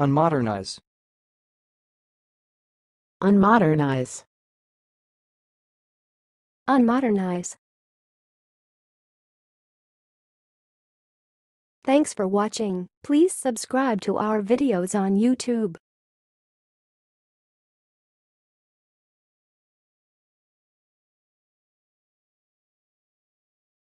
Unmodernize. Unmodernize. Unmodernize. Thanks for watching. Please subscribe to our videos on YouTube.